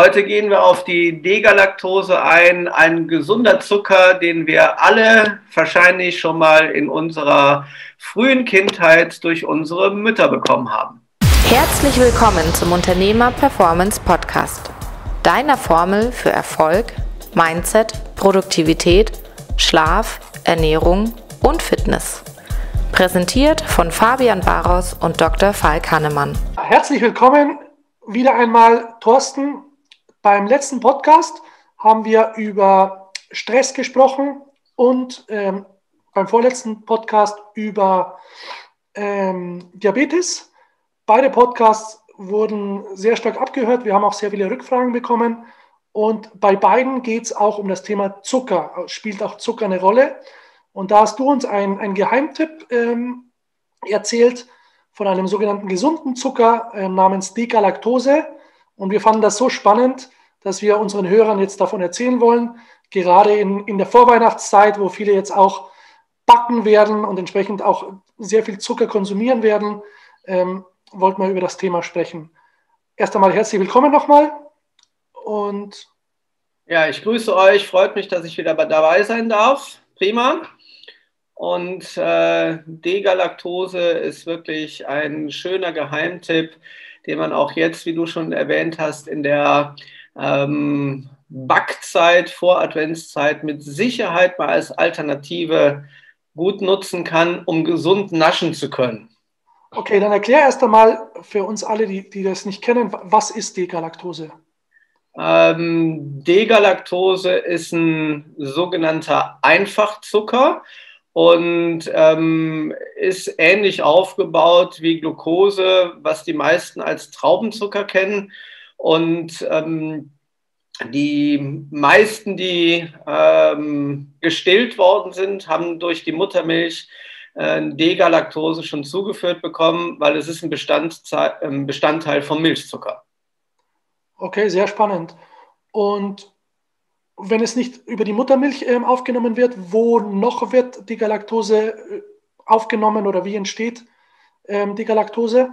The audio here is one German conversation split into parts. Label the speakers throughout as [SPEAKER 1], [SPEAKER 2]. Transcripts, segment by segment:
[SPEAKER 1] Heute gehen wir auf die Degalaktose ein, ein gesunder Zucker, den wir alle wahrscheinlich schon mal in unserer frühen Kindheit durch unsere Mütter bekommen haben.
[SPEAKER 2] Herzlich willkommen zum Unternehmer Performance Podcast, deiner Formel für Erfolg, Mindset, Produktivität, Schlaf, Ernährung und Fitness. Präsentiert von Fabian Baros und Dr. Falk Hannemann.
[SPEAKER 3] Herzlich willkommen wieder einmal, Thorsten. Beim letzten Podcast haben wir über Stress gesprochen und ähm, beim vorletzten Podcast über ähm, Diabetes. Beide Podcasts wurden sehr stark abgehört. Wir haben auch sehr viele Rückfragen bekommen. Und bei beiden geht es auch um das Thema Zucker. Spielt auch Zucker eine Rolle? Und da hast du uns einen Geheimtipp ähm, erzählt von einem sogenannten gesunden Zucker äh, namens Dekalaktose. Und wir fanden das so spannend, dass wir unseren Hörern jetzt davon erzählen wollen. Gerade in, in der Vorweihnachtszeit, wo viele jetzt auch backen werden und entsprechend auch sehr viel Zucker konsumieren werden, ähm, wollten wir über das Thema sprechen. Erst einmal herzlich willkommen nochmal. Und
[SPEAKER 1] ja, ich grüße euch. Freut mich, dass ich wieder dabei sein darf. Prima. Und äh, Degalaktose ist wirklich ein schöner Geheimtipp, den man auch jetzt, wie du schon erwähnt hast, in der ähm, Backzeit, vor Adventszeit mit Sicherheit mal als Alternative gut nutzen kann, um gesund naschen zu können.
[SPEAKER 3] Okay, dann erklär erst einmal für uns alle, die, die das nicht kennen, was ist Degalaktose?
[SPEAKER 1] Ähm, Degalaktose ist ein sogenannter Einfachzucker und ähm, ist ähnlich aufgebaut wie Glucose, was die meisten als Traubenzucker kennen. Und ähm, die meisten, die ähm, gestillt worden sind, haben durch die Muttermilch äh, Degalaktose schon zugeführt bekommen, weil es ist ein Bestandteil, ein Bestandteil vom Milchzucker.
[SPEAKER 3] Okay, sehr spannend. Und wenn es nicht über die Muttermilch äh, aufgenommen wird, wo noch wird die Galaktose äh, aufgenommen oder wie entsteht ähm, die Galaktose?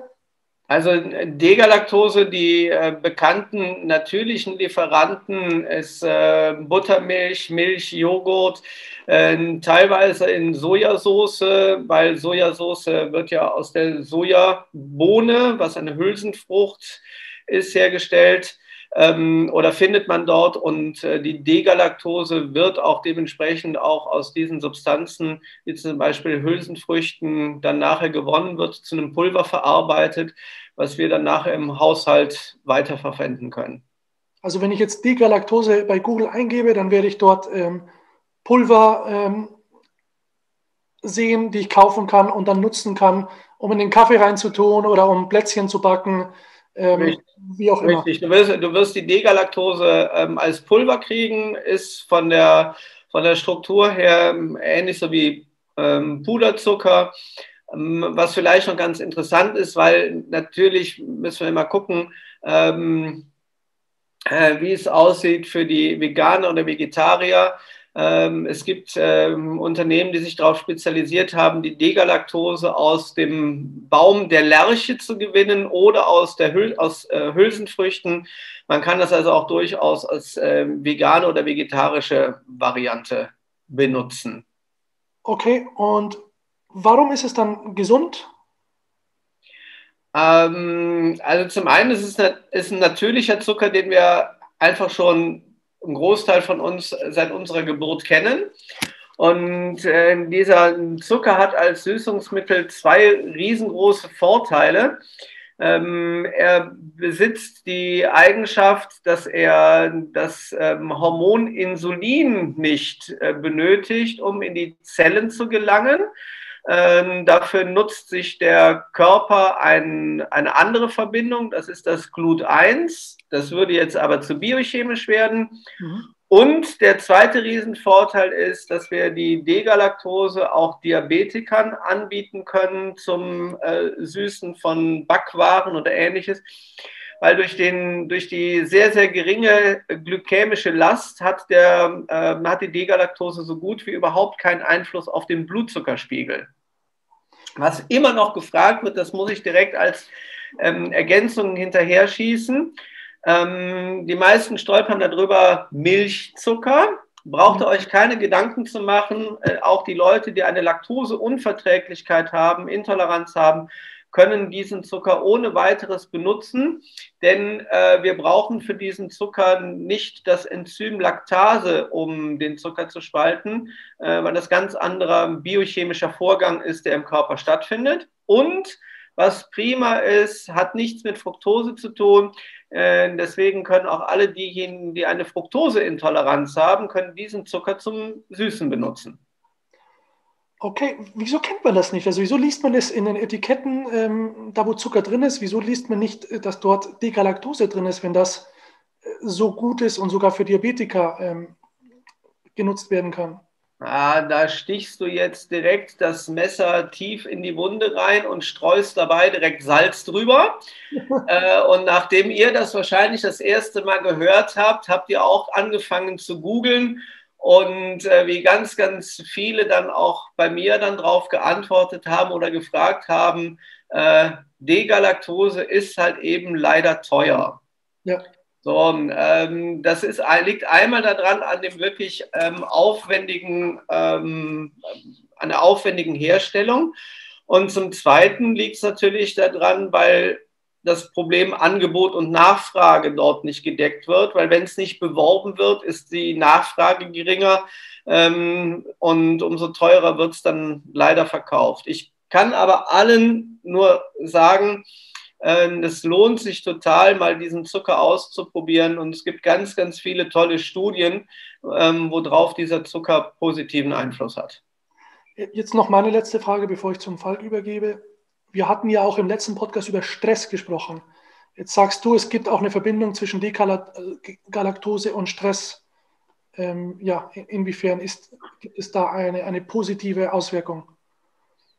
[SPEAKER 1] Also Degalaktose, die äh, bekannten natürlichen Lieferanten ist äh, Buttermilch, Milch, Joghurt, äh, teilweise in Sojasauce, weil Sojasauce wird ja aus der Sojabohne, was eine Hülsenfrucht ist, hergestellt ähm, oder findet man dort. Und äh, die Degalaktose wird auch dementsprechend auch aus diesen Substanzen, wie zum Beispiel Hülsenfrüchten, dann nachher gewonnen wird, zu einem Pulver verarbeitet, was wir dann nachher im Haushalt weiterverwenden können.
[SPEAKER 3] Also wenn ich jetzt Degalaktose bei Google eingebe, dann werde ich dort ähm, Pulver ähm, sehen, die ich kaufen kann und dann nutzen kann, um in den Kaffee reinzutun oder um Plätzchen zu backen
[SPEAKER 1] ähm, wie auch immer. Richtig, du wirst, du wirst die Degalaktose ähm, als Pulver kriegen, ist von der, von der Struktur her ähm, ähnlich so wie ähm, Puderzucker. Ähm, was vielleicht noch ganz interessant ist, weil natürlich müssen wir immer gucken, ähm, äh, wie es aussieht für die Veganer oder Vegetarier. Ähm, es gibt ähm, Unternehmen, die sich darauf spezialisiert haben, die Degalaktose aus dem Baum der Lerche zu gewinnen oder aus, der Hül aus äh, Hülsenfrüchten. Man kann das also auch durchaus als äh, vegane oder vegetarische Variante benutzen.
[SPEAKER 3] Okay, und warum ist es dann gesund?
[SPEAKER 1] Ähm, also zum einen ist es ist ein natürlicher Zucker, den wir einfach schon ein Großteil von uns seit unserer Geburt kennen. Und äh, dieser Zucker hat als Süßungsmittel zwei riesengroße Vorteile. Ähm, er besitzt die Eigenschaft, dass er das ähm, Hormon Insulin nicht äh, benötigt, um in die Zellen zu gelangen. Ähm, dafür nutzt sich der Körper ein, eine andere Verbindung, das ist das Glut1. Das würde jetzt aber zu biochemisch werden. Mhm. Und der zweite Riesenvorteil ist, dass wir die Degalaktose auch Diabetikern anbieten können zum äh, Süßen von Backwaren oder ähnliches. Weil durch, den, durch die sehr, sehr geringe glykämische Last hat, der, äh, hat die Degalaktose so gut wie überhaupt keinen Einfluss auf den Blutzuckerspiegel. Was immer noch gefragt wird, das muss ich direkt als ähm, Ergänzung hinterher schießen. Ähm, die meisten stolpern darüber Milchzucker. Braucht ihr euch keine Gedanken zu machen. Äh, auch die Leute, die eine Laktoseunverträglichkeit haben, Intoleranz haben, können diesen Zucker ohne weiteres benutzen, denn äh, wir brauchen für diesen Zucker nicht das Enzym Laktase, um den Zucker zu spalten, äh, weil das ganz anderer biochemischer Vorgang ist, der im Körper stattfindet. Und was prima ist, hat nichts mit Fructose zu tun. Äh, deswegen können auch alle diejenigen, die eine Fructoseintoleranz haben, können diesen Zucker zum Süßen benutzen.
[SPEAKER 3] Okay, wieso kennt man das nicht? Also wieso liest man es in den Etiketten, ähm, da wo Zucker drin ist, wieso liest man nicht, äh, dass dort Degalaktose drin ist, wenn das äh, so gut ist und sogar für Diabetiker ähm, genutzt werden kann?
[SPEAKER 1] Ah, da stichst du jetzt direkt das Messer tief in die Wunde rein und streust dabei direkt Salz drüber. äh, und nachdem ihr das wahrscheinlich das erste Mal gehört habt, habt ihr auch angefangen zu googeln und äh, wie ganz, ganz viele dann auch bei mir dann drauf geantwortet haben oder gefragt haben, äh, Degalaktose ist halt eben leider teuer. Ja. So, ähm, das ist, liegt einmal daran an dem wirklich ähm, aufwendigen, ähm, an der aufwendigen Herstellung. Und zum Zweiten liegt es natürlich daran, weil das Problem Angebot und Nachfrage dort nicht gedeckt wird, weil wenn es nicht beworben wird, ist die Nachfrage geringer ähm, und umso teurer wird es dann leider verkauft. Ich kann aber allen nur sagen, äh, es lohnt sich total, mal diesen Zucker auszuprobieren und es gibt ganz, ganz viele tolle Studien, ähm, worauf dieser Zucker positiven Einfluss hat.
[SPEAKER 3] Jetzt noch meine letzte Frage, bevor ich zum Falk übergebe wir hatten ja auch im letzten Podcast über Stress gesprochen. Jetzt sagst du, es gibt auch eine Verbindung zwischen Dekalaktose und Stress. Ähm, ja, inwiefern ist, es da eine, eine positive Auswirkung?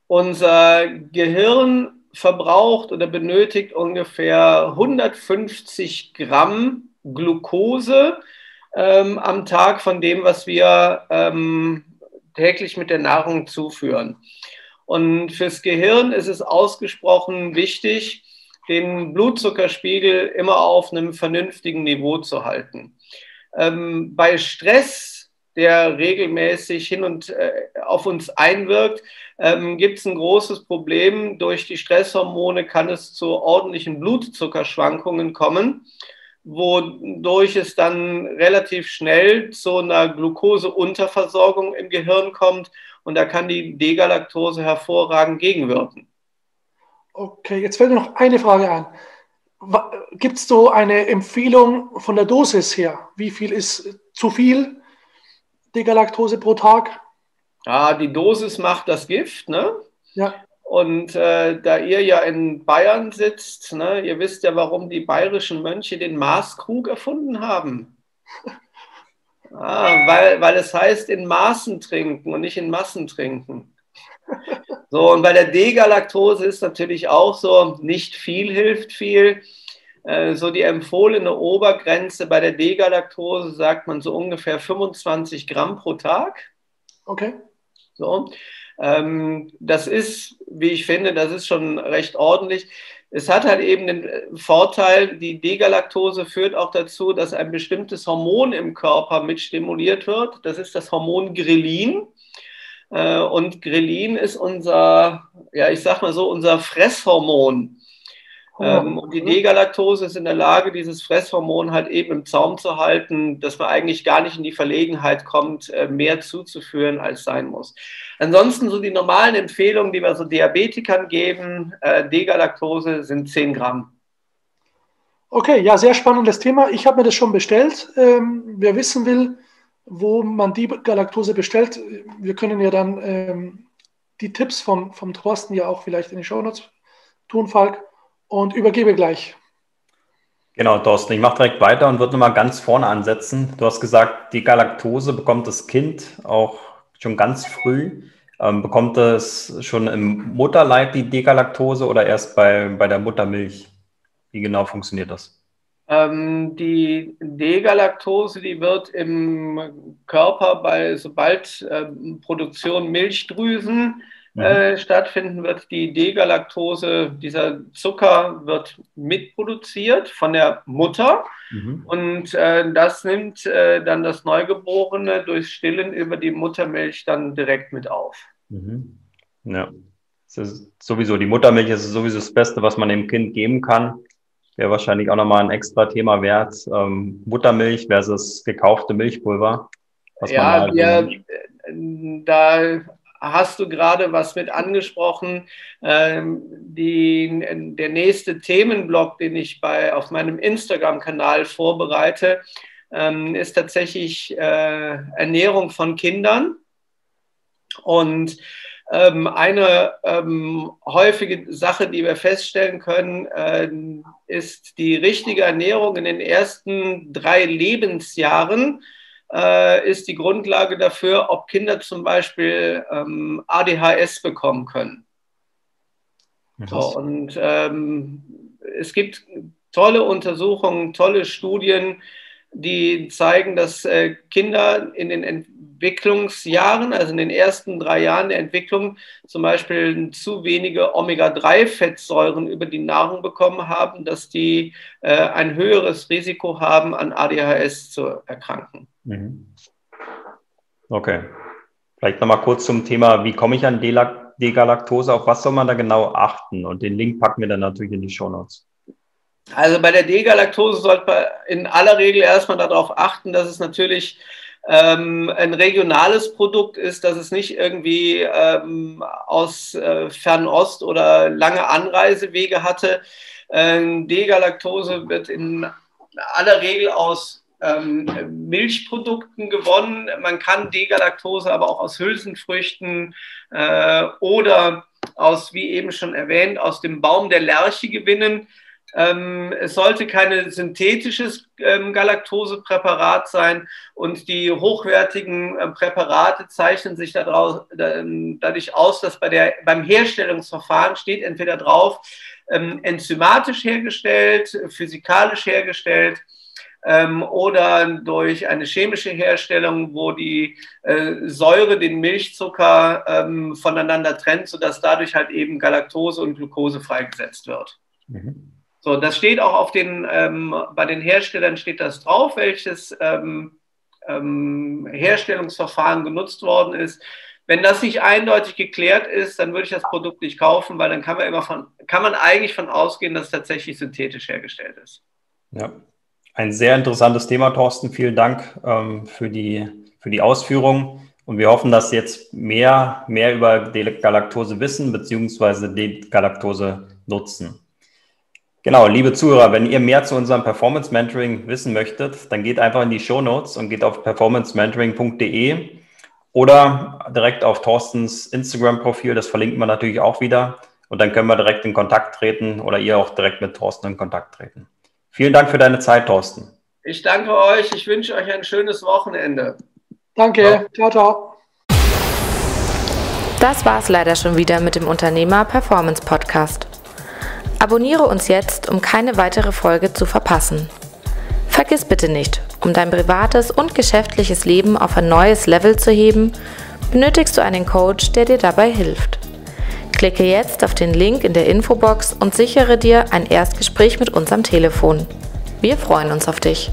[SPEAKER 1] Unser Gehirn verbraucht oder benötigt ungefähr 150 Gramm Glucose ähm, am Tag von dem, was wir ähm, täglich mit der Nahrung zuführen. Und fürs Gehirn ist es ausgesprochen wichtig, den Blutzuckerspiegel immer auf einem vernünftigen Niveau zu halten. Ähm, bei Stress, der regelmäßig hin und äh, auf uns einwirkt, ähm, gibt es ein großes Problem. Durch die Stresshormone kann es zu ordentlichen Blutzuckerschwankungen kommen, wodurch es dann relativ schnell zu einer Glukoseunterversorgung im Gehirn kommt und da kann die Degalaktose hervorragend gegenwirken.
[SPEAKER 3] Okay, jetzt fällt mir noch eine Frage ein. Gibt es so eine Empfehlung von der Dosis her? Wie viel ist zu viel Degalaktose pro Tag?
[SPEAKER 1] Ja, die Dosis macht das Gift, ne?
[SPEAKER 3] Ja.
[SPEAKER 1] Und äh, da ihr ja in Bayern sitzt, ne, ihr wisst ja, warum die bayerischen Mönche den Maßkrug erfunden haben. Ah, weil, weil es heißt in Maßen trinken und nicht in Massen trinken. So, und bei der Degalaktose ist natürlich auch so, nicht viel hilft viel. Äh, so die empfohlene Obergrenze bei der Degalaktose sagt man so ungefähr 25 Gramm pro Tag.
[SPEAKER 3] Okay.
[SPEAKER 1] So, ähm, das ist, wie ich finde, das ist schon recht ordentlich. Es hat halt eben den Vorteil, die Degalaktose führt auch dazu, dass ein bestimmtes Hormon im Körper mit stimuliert wird. Das ist das Hormon Grelin. Äh, und Grelin ist unser, ja, ich sag mal so, unser Fresshormon. Ähm, und die Degalaktose ist in der Lage, dieses Fresshormon halt eben im Zaum zu halten, dass man eigentlich gar nicht in die Verlegenheit kommt, äh, mehr zuzuführen, als sein muss. Ansonsten so die normalen Empfehlungen, die wir so Diabetikern geben, äh, Degalaktose sind 10 Gramm.
[SPEAKER 3] Okay, ja, sehr spannendes Thema. Ich habe mir das schon bestellt. Ähm, wer wissen will, wo man die Galaktose bestellt, wir können ja dann ähm, die Tipps vom, vom Thorsten ja auch vielleicht in die Show Notes tun, Falk und übergebe gleich.
[SPEAKER 4] Genau, Thorsten, ich mache direkt weiter und würde nochmal ganz vorne ansetzen. Du hast gesagt, die Galaktose bekommt das Kind auch schon ganz früh. Ähm, bekommt es schon im Mutterleib die Degalaktose oder erst bei, bei der Muttermilch? Wie genau funktioniert das?
[SPEAKER 1] Ähm, die Degalaktose, die wird im Körper bei sobald ähm, Produktion Milchdrüsen mhm. äh, stattfinden wird. Die Degalaktose, dieser Zucker wird mitproduziert von der Mutter mhm. und äh, das nimmt äh, dann das Neugeborene durch Stillen über die Muttermilch dann direkt mit auf.
[SPEAKER 4] Mhm. Ja, das ist sowieso die Muttermilch ist sowieso das Beste, was man dem Kind geben kann. Wäre wahrscheinlich auch nochmal ein extra Thema wert. Ähm, Muttermilch versus gekaufte Milchpulver.
[SPEAKER 1] ja, wir, da hast du gerade was mit angesprochen. Ähm, die, der nächste Themenblock, den ich bei, auf meinem Instagram-Kanal vorbereite, ähm, ist tatsächlich äh, Ernährung von Kindern. Und ähm, eine ähm, häufige Sache, die wir feststellen können, äh, ist die richtige Ernährung in den ersten drei Lebensjahren äh, ist die Grundlage dafür, ob Kinder zum Beispiel ähm, ADHS bekommen können. So, und ähm, es gibt tolle Untersuchungen, tolle Studien, die zeigen, dass äh, Kinder in den Entwicklungsjahren, also in den ersten drei Jahren der Entwicklung, zum Beispiel zu wenige Omega-3-Fettsäuren über die Nahrung bekommen haben, dass die äh, ein höheres Risiko haben, an ADHS zu erkranken. Mhm.
[SPEAKER 4] Okay. Vielleicht nochmal kurz zum Thema, wie komme ich an Degalaktose? Auf was soll man da genau achten? Und den Link packen wir dann natürlich in die Show Notes.
[SPEAKER 1] Also bei der Degalaktose sollte man in aller Regel erstmal darauf achten, dass es natürlich ähm, ein regionales Produkt ist, dass es nicht irgendwie ähm, aus äh, Fernost oder lange Anreisewege hatte. Ähm, Degalaktose wird in aller Regel aus ähm, Milchprodukten gewonnen. Man kann Degalaktose aber auch aus Hülsenfrüchten äh, oder aus, wie eben schon erwähnt, aus dem Baum der Lerche gewinnen. Ähm, es sollte kein synthetisches ähm, Galaktosepräparat sein und die hochwertigen äh, Präparate zeichnen sich daraus, ähm, dadurch aus, dass bei der, beim Herstellungsverfahren steht entweder drauf ähm, enzymatisch hergestellt, physikalisch hergestellt ähm, oder durch eine chemische Herstellung, wo die äh, Säure den Milchzucker ähm, voneinander trennt, sodass dadurch halt eben Galaktose und Glucose freigesetzt wird. Mhm. So, das steht auch auf den, ähm, bei den Herstellern steht das drauf, welches ähm, ähm, Herstellungsverfahren genutzt worden ist. Wenn das nicht eindeutig geklärt ist, dann würde ich das Produkt nicht kaufen, weil dann kann man immer von, kann man eigentlich von ausgehen, dass es tatsächlich synthetisch hergestellt ist.
[SPEAKER 4] Ja, ein sehr interessantes Thema, Thorsten. Vielen Dank ähm, für, die, für die Ausführungen. Und wir hoffen, dass jetzt mehr, mehr über Galaktose wissen, beziehungsweise Galaktose nutzen. Genau, liebe Zuhörer, wenn ihr mehr zu unserem Performance Mentoring wissen möchtet, dann geht einfach in die Show Notes und geht auf performancementoring.de oder direkt auf Thorstens Instagram-Profil, das verlinken wir natürlich auch wieder. Und dann können wir direkt in Kontakt treten oder ihr auch direkt mit Thorsten in Kontakt treten. Vielen Dank für deine Zeit, Thorsten.
[SPEAKER 1] Ich danke euch. Ich wünsche euch ein schönes Wochenende.
[SPEAKER 3] Danke. Ciao, ciao.
[SPEAKER 2] Das war es leider schon wieder mit dem Unternehmer Performance Podcast. Abonniere uns jetzt, um keine weitere Folge zu verpassen. Vergiss bitte nicht, um dein privates und geschäftliches Leben auf ein neues Level zu heben, benötigst du einen Coach, der dir dabei hilft. Klicke jetzt auf den Link in der Infobox und sichere dir ein Erstgespräch mit uns am Telefon. Wir freuen uns auf dich.